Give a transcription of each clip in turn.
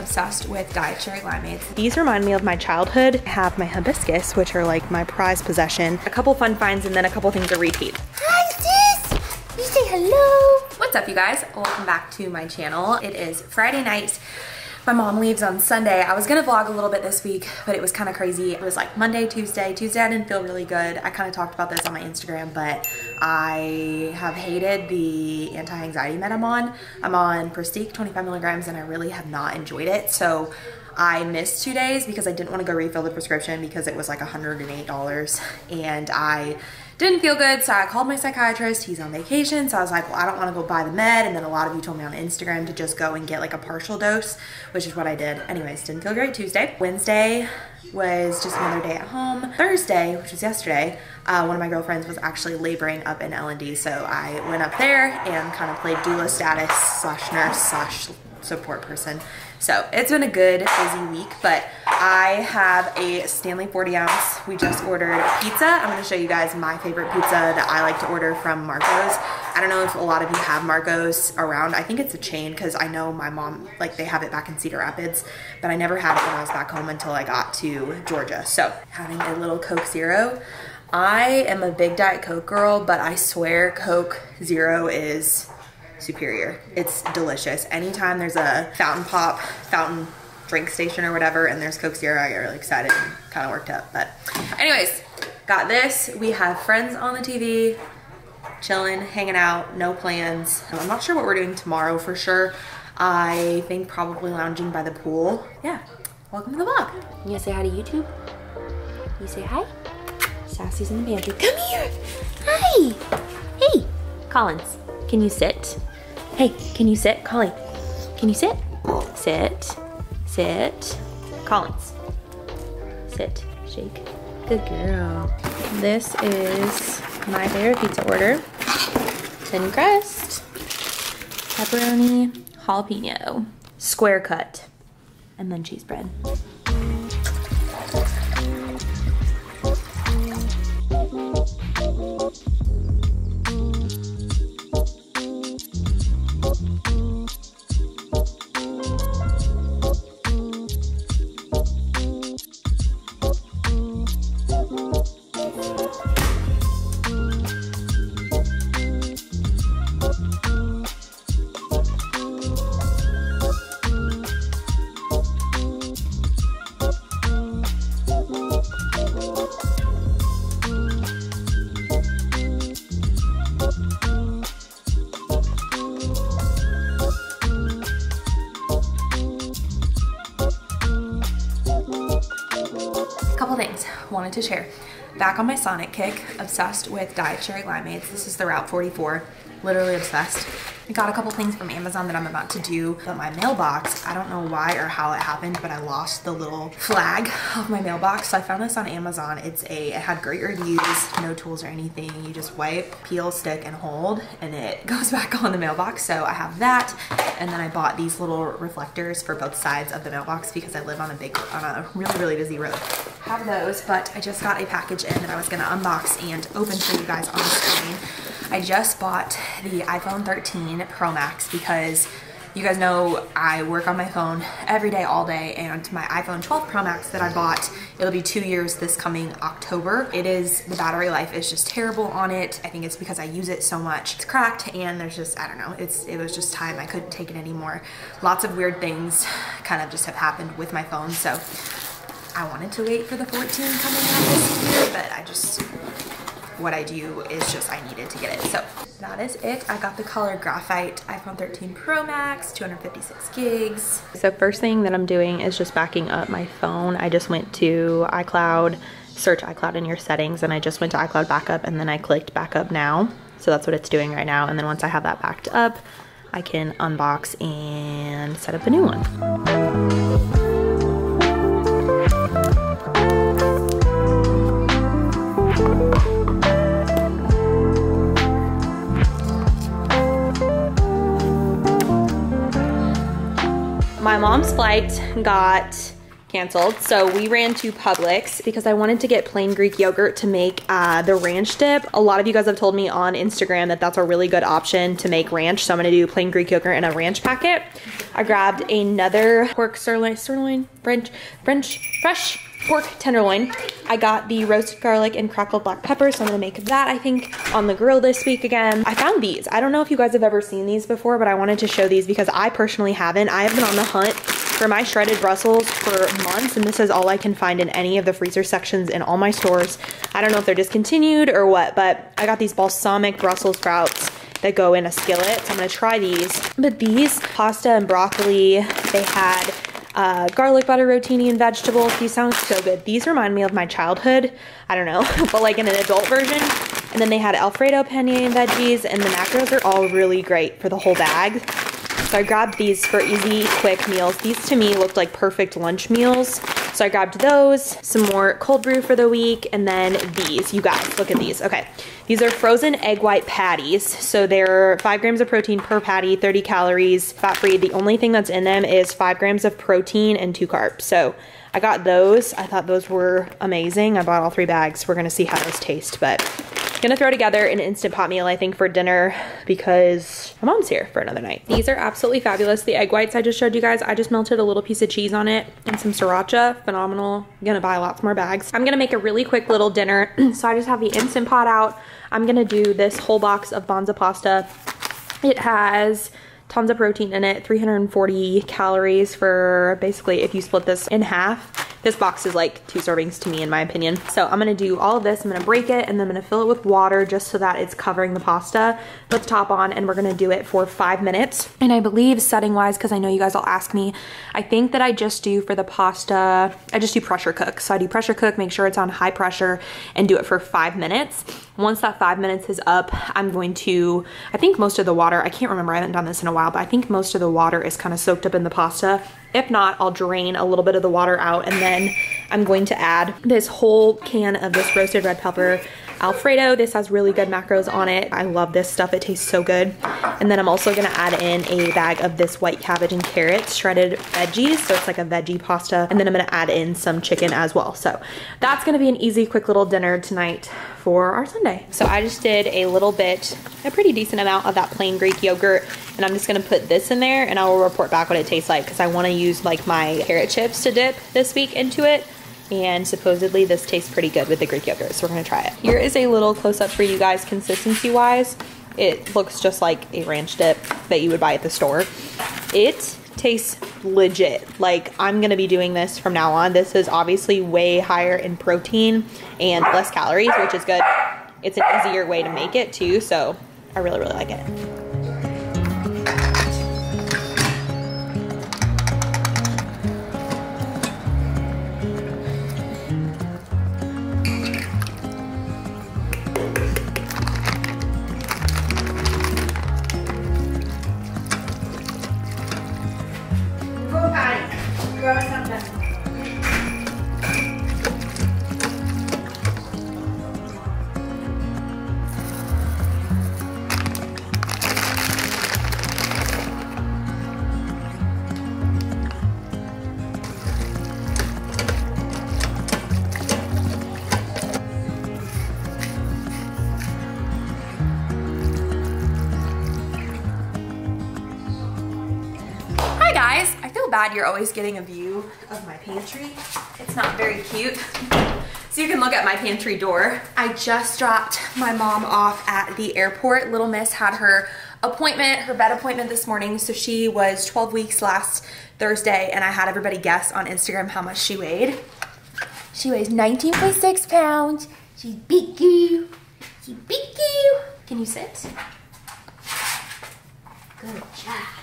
Obsessed with Diet Cherry Limeades. These remind me of my childhood. I have my hibiscus, which are like my prized possession. A couple fun finds and then a couple things to repeat. Hi sis! You say hello! What's up you guys? Welcome back to my channel. It is Friday night. My mom leaves on Sunday. I was gonna vlog a little bit this week, but it was kind of crazy. It was like Monday, Tuesday. Tuesday I didn't feel really good. I kind of talked about this on my Instagram, but I have hated the anti-anxiety med I'm on. I'm on Pristiq 25 milligrams and I really have not enjoyed it. So I missed two days because I didn't want to go refill the prescription because it was like $108 and I didn't feel good, so I called my psychiatrist. He's on vacation, so I was like, well, I don't want to go buy the med. And then a lot of you told me on Instagram to just go and get like a partial dose, which is what I did. Anyways, didn't feel great Tuesday. Wednesday was just another day at home. Thursday, which was yesterday, uh, one of my girlfriends was actually laboring up in L&D, so I went up there and kind of played doula status slash nurse slash support person. So it's been a good busy week, but I have a Stanley 40 ounce. We just ordered pizza. I'm gonna show you guys my favorite pizza that I like to order from Marco's. I don't know if a lot of you have Marco's around. I think it's a chain because I know my mom, like they have it back in Cedar Rapids, but I never had it when I was back home until I got to Georgia. So having a little Coke Zero. I am a big Diet Coke girl, but I swear Coke Zero is superior. It's delicious. Anytime there's a fountain pop, fountain drink station or whatever, and there's Coke Zero, I get really excited and kind of worked up. But anyways, got this. We have friends on the TV, chilling, hanging out, no plans. I'm not sure what we're doing tomorrow for sure. I think probably lounging by the pool. Yeah, welcome to the vlog. You gonna say hi to YouTube? You say hi? Sassy's in the pantry. Come here. Hi. Hey, Kollyns, can you sit? Hey, can you sit? Collie, can you sit? Sit, sit. Kollyns, sit, shake. Good girl. This is my favorite pizza order. Thin crust, pepperoni, jalapeno, square cut, and then cheese bread. Wanted to share. Back on my Sonic kick, obsessed with Diet Cherry Limeades. This is the Route 44, literally obsessed. I got a couple things from Amazon that I'm about to do, but my mailbox, I don't know why or how it happened, but I lost the little flag of my mailbox. So I found this on Amazon. It's a, it had great reviews, no tools or anything. You just wipe, peel, stick, and hold, and it goes back on the mailbox. So I have that. And then I bought these little reflectors for both sides of the mailbox because I live on a big, on a really, really busy road. Have those, but I just got a package in that I was gonna unbox and open for you guys on the screen. I just bought the iPhone 13 Pro Max because you guys know I work on my phone every day, all day, and my iPhone 12 Pro Max that I bought, it'll be two years this coming October. It is, the battery life is just terrible on it. I think it's because I use it so much. It's cracked and there's just, I don't know, it's it was just time. I couldn't take it anymore. Lots of weird things kind of just have happened with my phone, so I wanted to wait for the 14 coming out this year, but I just, what I do is just I needed to get it. So that is it. I got the color graphite iPhone 13 Pro Max, 256 gigs. So first thing that I'm doing is just backing up my phone. I just went to iCloud, search iCloud in your settings, and I just went to iCloud backup and then I clicked backup now. So that's what it's doing right now. And then once I have that backed up, I can unbox and set up a new one. Mom's flight got canceled. So we ran to Publix because I wanted to get plain Greek yogurt to make uh, the ranch dip. A lot of you guys have told me on Instagram that that's a really good option to make ranch. So I'm gonna do plain Greek yogurt in a ranch packet. I grabbed another pork sirloin, sirloin, French, French, fresh pork tenderloin. I got the roasted garlic and crackled black pepper, so I'm gonna make that, I think, on the grill this week again. I found these. I don't know if you guys have ever seen these before, but I wanted to show these because I personally haven't. I have been on the hunt for my shredded Brussels for months, and this is all I can find in any of the freezer sections in all my stores. I don't know if they're discontinued or what, but I got these balsamic Brussels sprouts that go in a skillet, so I'm gonna try these. But these, pasta and broccoli, they had uh, garlic butter rotini and vegetables. These sound so good. These remind me of my childhood. I don't know, but like in an adult version. And then they had Alfredo penne and veggies, and the macros are all really great for the whole bag. So I grabbed these for easy, quick meals. These to me looked like perfect lunch meals. So I grabbed those, some more cold brew for the week, and then these. You guys, look at these. Okay, these are frozen egg white patties. So they're five grams of protein per patty, 30 calories, fat free. The only thing that's in them is five grams of protein and two carbs. So I got those. I thought those were amazing. I bought all three bags. We're gonna see how those taste, but Gonna throw together an instant pot meal, I think, for dinner because my mom's here for another night. These are absolutely fabulous. The egg whites I just showed you guys, I just melted a little piece of cheese on it and some sriracha. Phenomenal. Gonna buy lots more bags. I'm gonna make a really quick little dinner. so I just have the Instant Pot out. I'm gonna do this whole box of Banza pasta. It has tons of protein in it, 340 calories for basically if you split this in half this box is like two servings to me in my opinion. So I'm gonna do all of this. I'm gonna break it and then I'm gonna fill it with water just so that it's covering the pasta. Put the top on and we're gonna do it for five minutes. And I believe setting wise, because I know you guys will ask me, I think that I just do for the pasta, I just do pressure cook. So I do pressure cook, make sure it's on high pressure and do it for five minutes. Once that five minutes is up, I'm going to, I think most of the water, I can't remember, I haven't done this in a while, but I think most of the water is kind of soaked up in the pasta. If not, I'll drain a little bit of the water out and then I'm going to add this whole can of this roasted red pepper Alfredo. This has really good macros on it. I love this stuff. It tastes so good. And then I'm also gonna add in a bag of this white cabbage and carrots, shredded veggies. So it's like a veggie pasta. And then I'm gonna add in some chicken as well. So that's gonna be an easy, quick little dinner tonight for our Sunday. So I just did a little bit, a pretty decent amount of that plain Greek yogurt. And I'm just gonna put this in there and I will report back what it tastes like because I wanna use like my carrot chips to dip this week into it and supposedly this tastes pretty good with the Greek yogurt, so we're gonna try it. Here is a little close up for you guys consistency wise. It looks just like a ranch dip that you would buy at the store. It tastes legit. Like I'm gonna be doing this from now on. This is obviously way higher in protein and less calories, which is good. It's an easier way to make it too, so I really, really like it. You're always getting a view of my pantry. It's not very cute. So you can look at my pantry door. I just dropped my mom off at the airport. Little Miss had her appointment, her vet appointment this morning. So she was 12 weeks last Thursday and I had everybody guess on Instagram how much she weighed. She weighs 19.6 pounds. She's big. She's big. Can you sit? Good job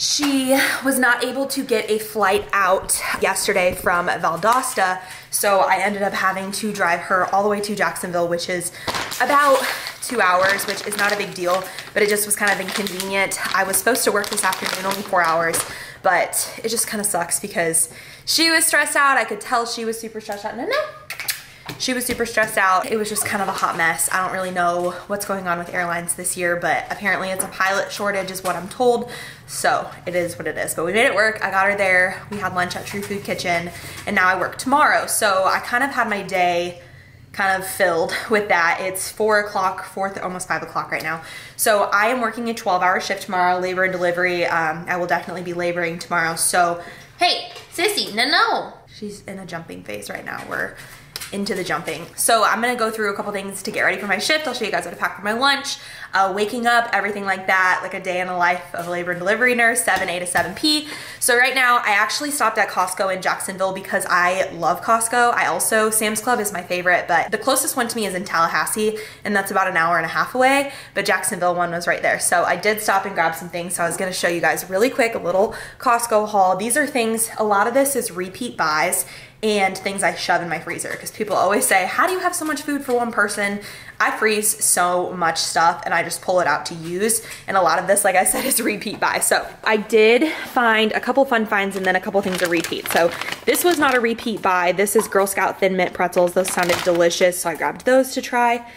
she was not able to get a flight out yesterday from Valdosta, so I ended up having to drive her all the way to Jacksonville, which is about two hours, which is not a big deal, but it just was kind of inconvenient. I was supposed to work this afternoon, only four hours, but it just kind of sucks because she was stressed out. I could tell she was super stressed out. No, no, She was super stressed out. It was just kind of a hot mess. I don't really know what's going on with airlines this year, but apparently it's a pilot shortage is what I'm told. So it is what it is, but we made it work. I got her there. We had lunch at True Food Kitchen and now I work tomorrow. So I kind of had my day kind of filled with that. It's four o'clock, four, almost five o'clock right now. So I am working a 12 hour shift tomorrow, labor and delivery. Um, I will definitely be laboring tomorrow. So, hey, sissy, no, no. She's in a jumping phase right now. We're into the jumping. So I'm gonna go through a couple things to get ready for my shift. I'll show you guys what to pack for my lunch, uh, waking up, everything like that, like a day in the life of a labor and delivery nurse, 7 A to 7 P. So right now I actually stopped at Costco in Jacksonville because I love Costco. I also, Sam's Club is my favorite, but the closest one to me is in Tallahassee and that's about an hour and a half away, but Jacksonville one was right there. So I did stop and grab some things. So I was gonna show you guys really quick a little Costco haul. These are things, a lot of this is repeat buys and things I shove in my freezer because people always say, how do you have so much food for one person? I freeze so much stuff and I just pull it out to use. And a lot of this, like I said, is repeat buy. So I did find a couple fun finds and then a couple things to repeat. So this was not a repeat buy. This is Girl Scout Thin Mint Pretzels. Those sounded delicious. So I grabbed those to try.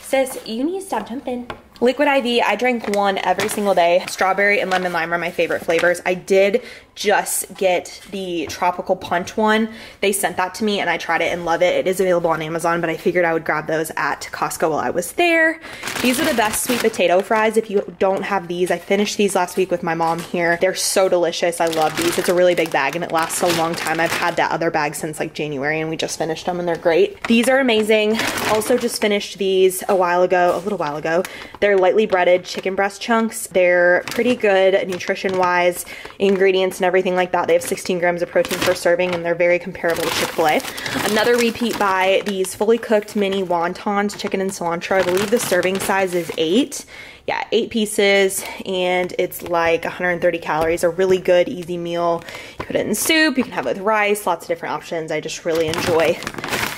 Sis, you need to stop jumping. Liquid IV, I drank one every single day. Strawberry and lemon lime are my favorite flavors. I did just get the tropical punch one. They sent that to me and I tried it and love it. It is available on Amazon, but I figured I would grab those at Costco while I was there. These are the best sweet potato fries. If you don't have these, I finished these last week with my mom here. They're so delicious. I love these. It's a really big bag and it lasts a long time. I've had that other bag since like January and we just finished them and they're great. These are amazing. Also just finished these a while ago, a little while ago. They're lightly breaded chicken breast chunks. They're pretty good nutrition wise, ingredients and everything like that. They have 16 grams of protein per serving and they're very comparable to Chick-fil-A. Another repeat buy these fully cooked mini wontons, chicken and cilantro. I believe the serving size is eight yeah, eight pieces and it's like 130 calories. A really good, easy meal. You put it in soup, you can have it with rice, lots of different options. I just really enjoy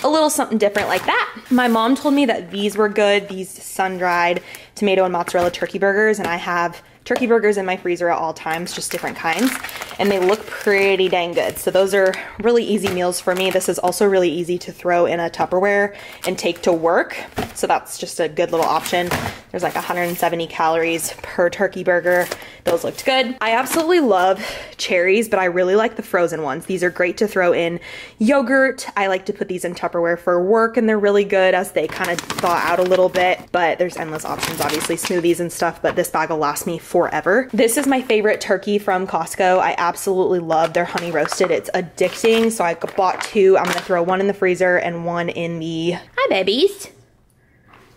a little something different like that. My mom told me that these were good, these sun-dried tomato and mozzarella turkey burgers, and I have turkey burgers in my freezer at all times, just different kinds, and they look pretty dang good. So those are really easy meals for me. This is also really easy to throw in a Tupperware and take to work. So that's just a good little option. There's like 170 calories per turkey burger. Those looked good. I absolutely love cherries, but I really like the frozen ones. These are great to throw in yogurt. I like to put these in Tupperware for work and they're really good as they kind of thaw out a little bit, but there's endless options, obviously smoothies and stuff, but this bag will last me forever. This is my favorite turkey from Costco. I absolutely love their honey roasted. It's addicting. So I bought two. I'm gonna throw one in the freezer and one in the, hi babies.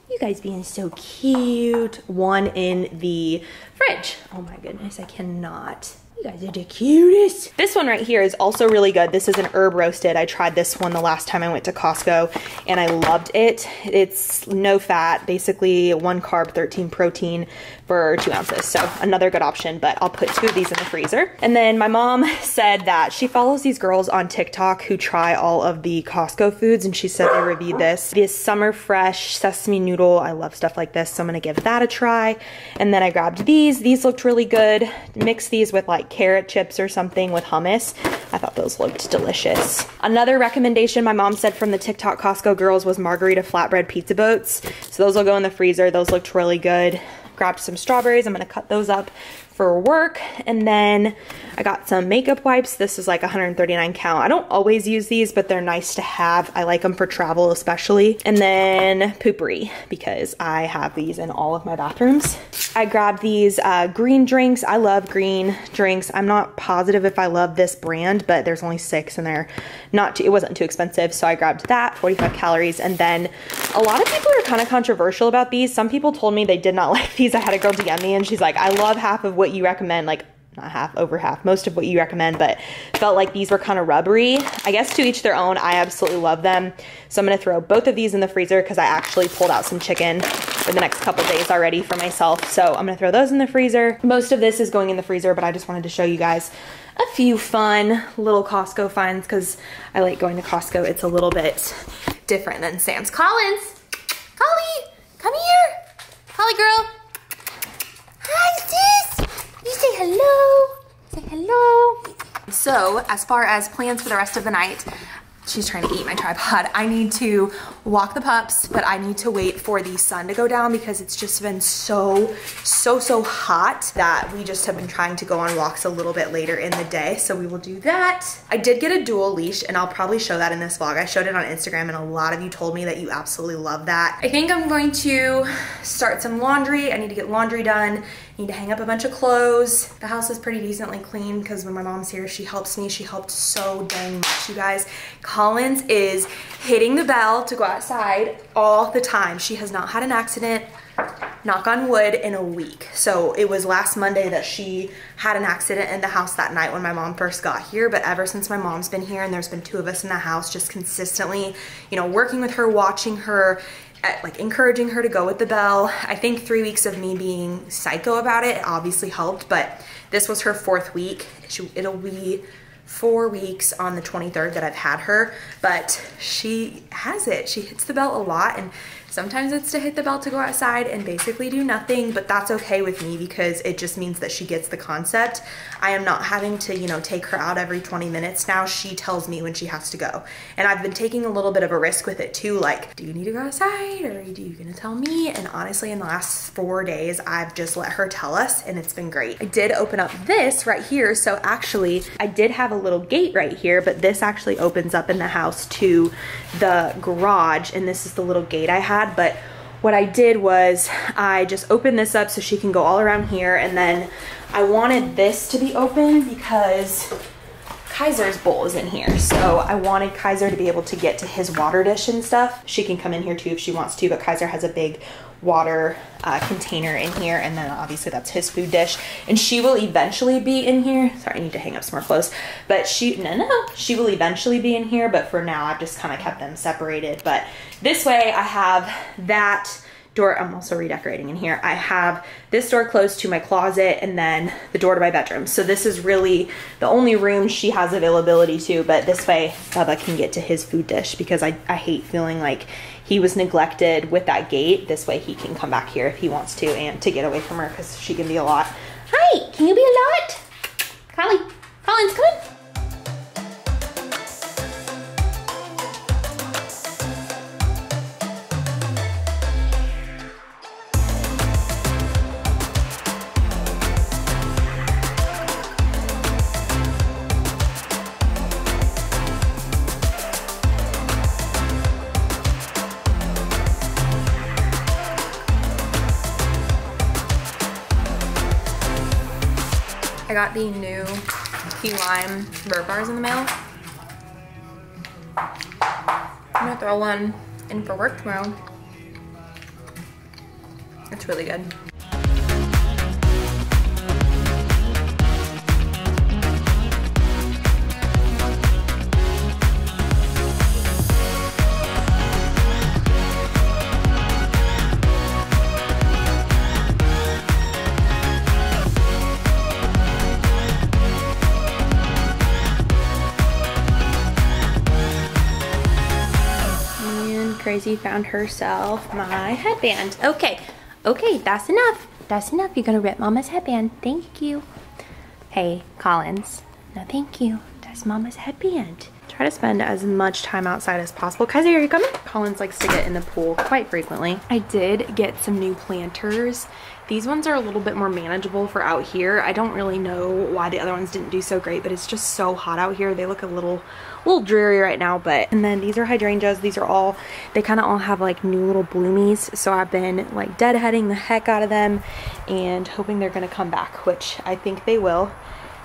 You guys being so cute. One in the fridge. Oh my goodness, I cannot you guys are the cutest. This one right here is also really good. This is an herb roasted. I tried this one the last time I went to Costco and I loved it. It's no fat, basically one carb, 13 protein for two ounces. So another good option, but I'll put two of these in the freezer. And then my mom said that she follows these girls on TikTok who try all of the Costco foods and she said they reviewed this. This summer fresh sesame noodle. I love stuff like this, so I'm gonna give that a try. And then I grabbed these. These looked really good. Mix these with like carrot chips or something with hummus. I thought those looked delicious. Another recommendation my mom said from the TikTok Costco girls was margarita flatbread pizza boats. So those will go in the freezer. Those looked really good grabbed some strawberries. I'm gonna cut those up for work. And then I got some makeup wipes. This is like 139 count. I don't always use these, but they're nice to have. I like them for travel especially. And then Poo-Pourri because I have these in all of my bathrooms. I grabbed these uh, green drinks. I love green drinks. I'm not positive if I love this brand, but there's only six and they're not too, it wasn't too expensive. So I grabbed that, 45 calories. And then a lot of people are kind of controversial about these. Some people told me they did not like these. I had a girl DM me and she's like, I love half of what you recommend. Like not half, over half, most of what you recommend, but felt like these were kind of rubbery. I guess to each their own. I absolutely love them. So I'm gonna throw both of these in the freezer because I actually pulled out some chicken for the next couple days already for myself. So I'm gonna throw those in the freezer. Most of this is going in the freezer, but I just wanted to show you guys a few fun little Costco finds because I like going to Costco. It's a little bit different than Sam's. Kollyns, Collie, come here. Collie girl. Hi, sis. You say hello. Say hello. So, as far as plans for the rest of the night, she's trying to eat my tripod. I need to walk the pups, but I need to wait for the sun to go down because it's just been so, so, so hot that we just have been trying to go on walks a little bit later in the day. So we will do that. I did get a dual leash and I'll probably show that in this vlog. I showed it on Instagram and a lot of you told me that you absolutely love that. I think I'm going to start some laundry. I need to get laundry done need to hang up a bunch of clothes. The house is pretty decently clean because when my mom's here, she helps me. She helped so dang much, you guys. Kollyns is hitting the bell to go outside all the time. She has not had an accident, knock on wood, in a week. So it was last Monday that she had an accident in the house that night when my mom first got here. But ever since my mom's been here and there's been two of us in the house, just consistently, you know, working with her, watching her, like encouraging her to go with the bell. I think three weeks of me being psycho about it obviously helped, but this was her fourth week. It'll be four weeks on the 23rd that I've had her, but she has it. She hits the bell a lot and Sometimes it's to hit the bell to go outside and basically do nothing, but that's okay with me because it just means that she gets the concept. I am not having to, you know, take her out every 20 minutes now. She tells me when she has to go. And I've been taking a little bit of a risk with it too. Like, do you need to go outside or are you gonna tell me? And honestly, in the last four days, I've just let her tell us and it's been great. I did open up this right here. So actually, I did have a little gate right here, but this actually opens up in the house to the garage. And this is the little gate I had but what I did was I just opened this up so she can go all around here and then I wanted this to be open because Kaiser's bowl is in here. So I wanted Kaiser to be able to get to his water dish and stuff. She can come in here too if she wants to, but Kaiser has a big water uh, container in here and then obviously that's his food dish and she will eventually be in here sorry I need to hang up some more clothes but she no no she will eventually be in here but for now I've just kind of kept them separated but this way I have that door I'm also redecorating in here I have this door closed to my closet and then the door to my bedroom so this is really the only room she has availability to but this way Bubba can get to his food dish because I, I hate feeling like he was neglected with that gate. This way he can come back here if he wants to and to get away from her because she can be a lot. Hi, can you be a lot? Collie, Kollyns, come in. Got the new key lime Verb bars in the mail. I'm gonna throw one in for work tomorrow. It's really good. Crazy found herself my headband. Okay, okay, that's enough. That's enough. You're gonna rip Mama's headband. Thank you. Hey, Kollyns. No, thank you. That's Mama's headband. Try to spend as much time outside as possible. Kaiser, are you coming? Kollyns likes to get in the pool quite frequently. I did get some new planters these ones are a little bit more manageable for out here. I don't really know why the other ones didn't do so great, but it's just so hot out here. They look a little, little dreary right now, but, and then these are hydrangeas. These are all, they kind of all have like new little bloomies. So I've been like deadheading the heck out of them and hoping they're to come back, which I think they will.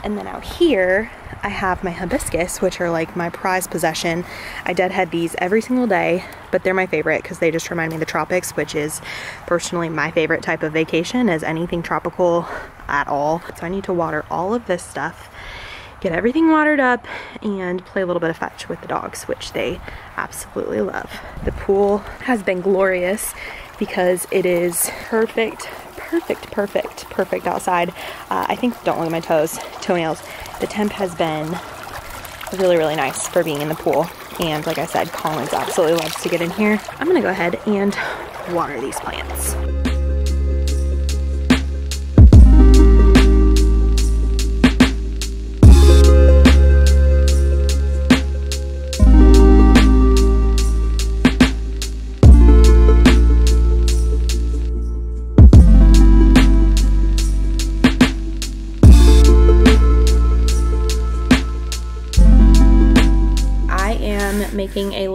And then out here, I have my hibiscus, which are like my prized possession. I deadhead these every single day, but they're my favorite because they just remind me of the tropics, which is personally my favorite type of vacation is anything tropical at all. So I need to water all of this stuff, get everything watered up, and play a little bit of fetch with the dogs, which they absolutely love. The pool has been glorious because it is perfect perfect, perfect, perfect outside. Uh, I think, don't look at my toes, toenails. The temp has been really, really nice for being in the pool. And like I said, Kollyns absolutely loves to get in here. I'm gonna go ahead and water these plants.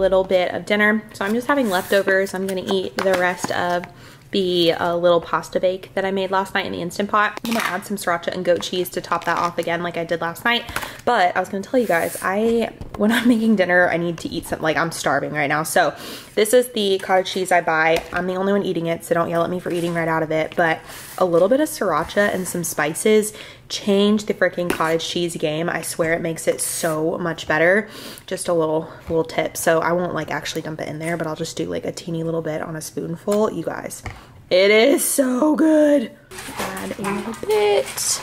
Little bit of dinner. So I'm just having leftovers. I'm gonna eat the rest of the uh, little pasta bake that I made last night in the Instant Pot. I'm gonna add some sriracha and goat cheese to top that off again like I did last night. But I was gonna tell you guys, I when I'm making dinner, I need to eat something, like I'm starving right now. So this is the cottage cheese I buy. I'm the only one eating it, so don't yell at me for eating right out of it. But a little bit of sriracha and some spices change the freaking cottage cheese game. I swear it makes it so much better. Just a little little tip. So I won't like actually dump it in there, but I'll just do like a teeny little bit on a spoonful. You guys, it is so good. Add a little bit.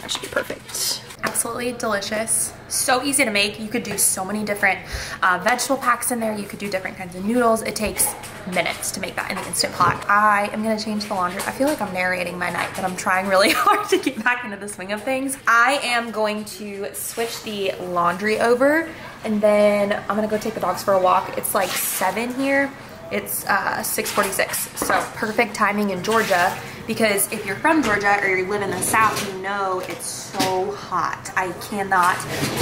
That should be perfect. Absolutely delicious. So easy to make. You could do so many different uh, vegetable packs in there. You could do different kinds of noodles. It takes minutes to make that in the Instant Pot. I am gonna change the laundry. I feel like I'm narrating my night, but I'm trying really hard to get back into the swing of things. I am going to switch the laundry over and then I'm gonna go take the dogs for a walk. It's like seven here. It's uh, 6.46, so perfect timing in Georgia because if you're from Georgia or you live in the South, you know it's so hot. I cannot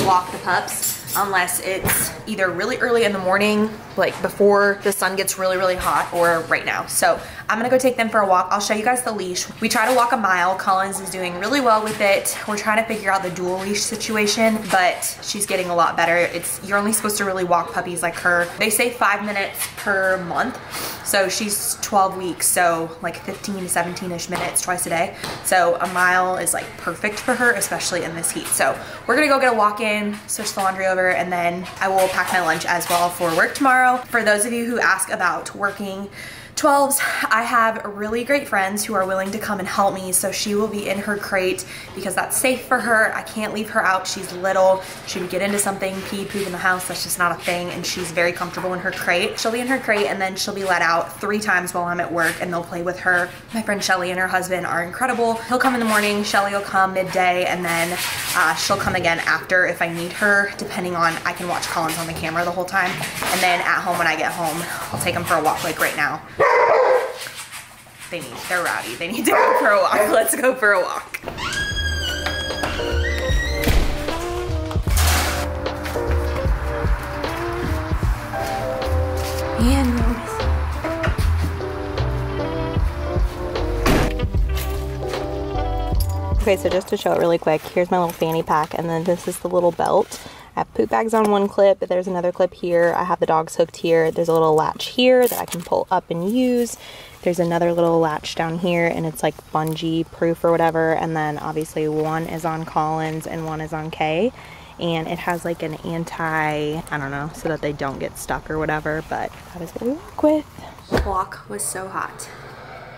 walk the pups unless it's either really early in the morning, like before the sun gets really, really hot or right now. So I'm gonna go take them for a walk. I'll show you guys the leash. We try to walk a mile. Kollyns is doing really well with it. We're trying to figure out the dual leash situation, but she's getting a lot better. It's You're only supposed to really walk puppies like her. They say five minutes per month. So she's 12 weeks, so like 15 to 17-ish minutes twice a day. So a mile is like perfect for her, especially in this heat. So we're gonna go get a walk in, switch the laundry over, and then I will pack my lunch as well for work tomorrow. For those of you who ask about working 12s, I have really great friends who are willing to come and help me. So she will be in her crate because that's safe for her. I can't leave her out. She's little. She would get into something, pee, poop in the house. That's just not a thing. And she's very comfortable in her crate. She'll be in her crate and then she'll be let out three times while I'm at work and they'll play with her. My friend Shelly and her husband are incredible. He'll come in the morning. Shelly will come midday and then uh, she'll come again after if I need her, depending on, I can watch Kollyns on the camera the whole time. And then at home when I get home, I'll take him for a walk like right now. They need, they're rowdy. They need to go for a walk. Let's go for a walk. And Okay, so just to show it really quick, here's my little fanny pack, and then this is the little belt. I have poop bags on one clip, there's another clip here. I have the dogs hooked here. There's a little latch here that I can pull up and use. There's another little latch down here and it's like bungee proof or whatever. And then obviously one is on Kollyns and one is on Kay. And it has like an anti, I don't know, so that they don't get stuck or whatever. But that is what we work with. Walk was so hot.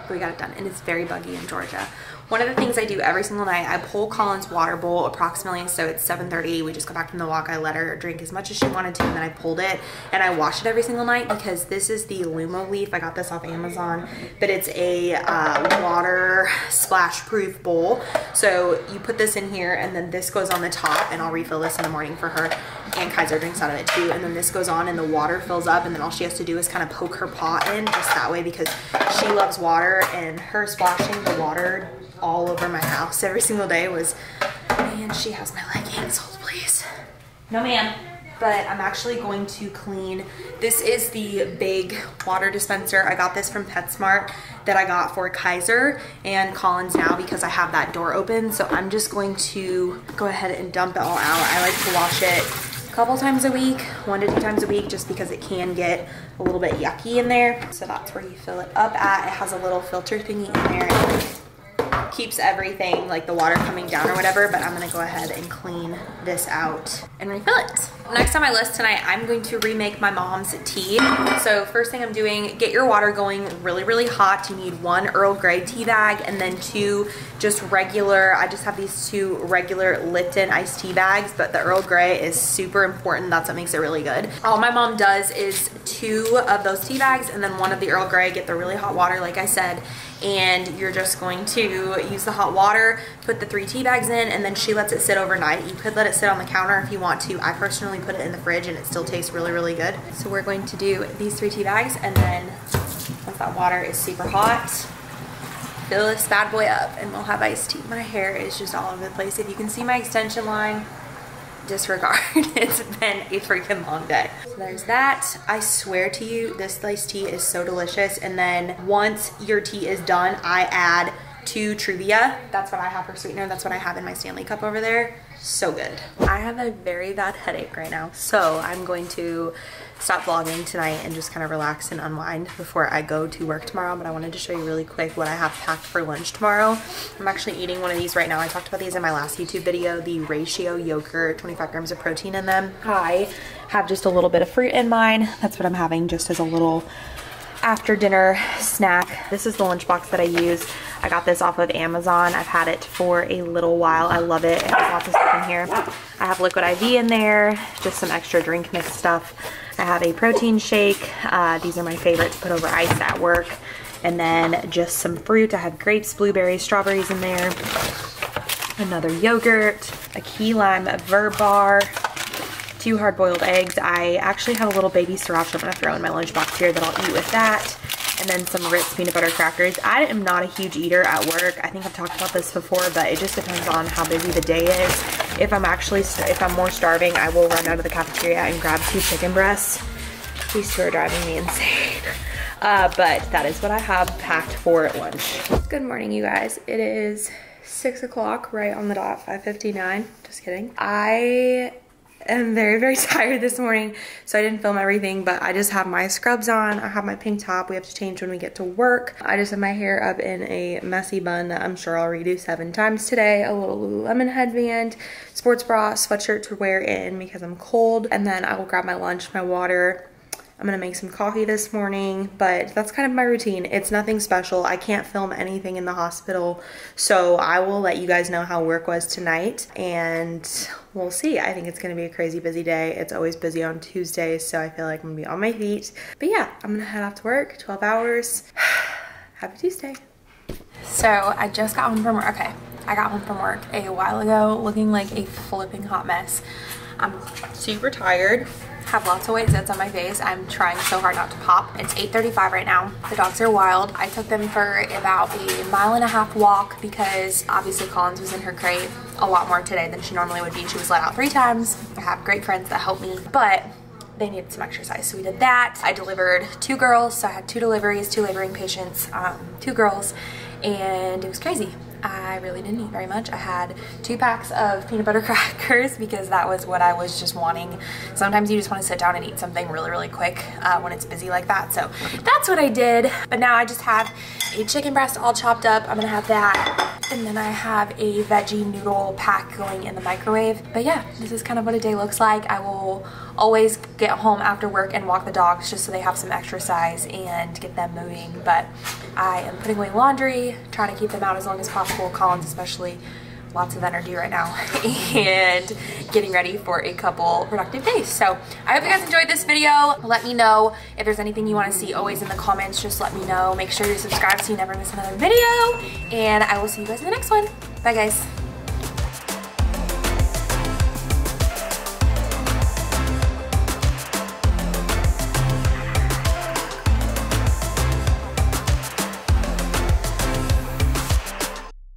We got it done and it's very buggy in Georgia. One of the things I do every single night, I pull Kollyns water bowl approximately, so it's 7.30, we just got back from the walk, I let her drink as much as she wanted to, and then I pulled it, and I wash it every single night because this is the Lumo Leaf, I got this off Amazon, but it's a uh, water splash proof bowl, so you put this in here, and then this goes on the top, and I'll refill this in the morning for her, and Kaiser drinks out of it too, and then this goes on, and the water fills up, and then all she has to do is kind of poke her paw in, just that way, because she loves water, and her splashing the water all over my house every single day was, man, she has my leggings, hold please. No ma'am. But I'm actually going to clean, this is the big water dispenser. I got this from PetSmart that I got for Kaiser and Kollyns now because I have that door open. So I'm just going to go ahead and dump it all out. I like to wash it a couple times a week, one to two times a week, just because it can get a little bit yucky in there. So that's where you fill it up at. It has a little filter thingy in there keeps everything like the water coming down or whatever but I'm gonna go ahead and clean this out and refill it. Next on my list tonight I'm going to remake my mom's tea. So first thing I'm doing get your water going really really hot. You need one Earl Grey tea bag and then two just regular I just have these two regular Lipton iced tea bags but the Earl Grey is super important that's what makes it really good. All my mom does is two of those tea bags and then one of the Earl Grey get the really hot water like I said and you're just going to use the hot water, put the three tea bags in, and then she lets it sit overnight. You could let it sit on the counter if you want to. I personally put it in the fridge and it still tastes really, really good. So we're going to do these three tea bags and then once that water is super hot, fill this bad boy up and we'll have iced tea. My hair is just all over the place. If you can see my extension line, disregard. it's been a freaking long day. So there's that. I swear to you, this sliced tea is so delicious. And then once your tea is done, I add two Truvia. That's what I have for sweetener. That's what I have in my Stanley cup over there. So good. I have a very bad headache right now. So I'm going to stop vlogging tonight and just kind of relax and unwind before I go to work tomorrow. But I wanted to show you really quick what I have packed for lunch tomorrow. I'm actually eating one of these right now. I talked about these in my last YouTube video, the ratio yogurt, 25 grams of protein in them. I have just a little bit of fruit in mine. That's what I'm having just as a little after dinner snack. This is the lunchbox that I use. I got this off of Amazon. I've had it for a little while. I love it. It has lots of stuff in here. I have liquid IV in there, just some extra drink mix stuff. I have a protein shake. Uh, these are my favorite to put over ice at work. And then just some fruit. I have grapes, blueberries, strawberries in there. Another yogurt, a key lime Verb bar, two hard-boiled eggs. I actually have a little baby sriracha I'm gonna throw in my lunchbox here that I'll eat with that. And then some Ritz peanut butter crackers. I am not a huge eater at work. I think I've talked about this before, but it just depends on how busy the day is. If I'm actually, if I'm more starving, I will run out of the cafeteria and grab two chicken breasts. These two are driving me insane. Uh, but that is what I have packed for at lunch. Good morning, you guys. It is six o'clock, right on the dot, 5.59. Just kidding. I am very, very tired this morning, so I didn't film everything, but I just have my scrubs on. I have my pink top. We have to change when we get to work. I just have my hair up in a messy bun that I'm sure I'll redo seven times today. A little Lululemon headband, sports bra, sweatshirt to wear in because I'm cold, and then I will grab my lunch, my water, I'm gonna make some coffee this morning, but that's kind of my routine. It's nothing special. I can't film anything in the hospital, so I will let you guys know how work was tonight, and we'll see. I think it's gonna be a crazy busy day. It's always busy on Tuesdays, so I feel like I'm gonna be on my feet. But yeah, I'm gonna head off to work, 12 hours. Happy Tuesday. So I just got home from work. Okay, I got home from work a while ago looking like a flipping hot mess. I'm super tired have lots of white zits on my face. I'm trying so hard not to pop. It's 8.35 right now. The dogs are wild. I took them for about a mile and a half walk because obviously Kollyns was in her crate a lot more today than she normally would be. She was let out three times. I have great friends that help me, but they needed some exercise. So we did that. I delivered two girls. So I had two deliveries, two laboring patients, um, two girls, and it was crazy. I really didn't eat very much. I had two packs of peanut butter crackers because that was what I was just wanting. Sometimes you just want to sit down and eat something really, really quick uh, when it's busy like that. So that's what I did. But now I just have a chicken breast all chopped up. I'm gonna have that. And then I have a veggie noodle pack going in the microwave. But yeah, this is kind of what a day looks like. I will always get home after work and walk the dogs just so they have some exercise and get them moving. But I am putting away laundry, trying to keep them out as long as possible. Kollyns especially lots of energy right now and getting ready for a couple productive days. So I hope you guys enjoyed this video. Let me know if there's anything you want to see always in the comments. Just let me know. Make sure you're subscribed so you never miss another video. And I will see you guys in the next one. Bye guys.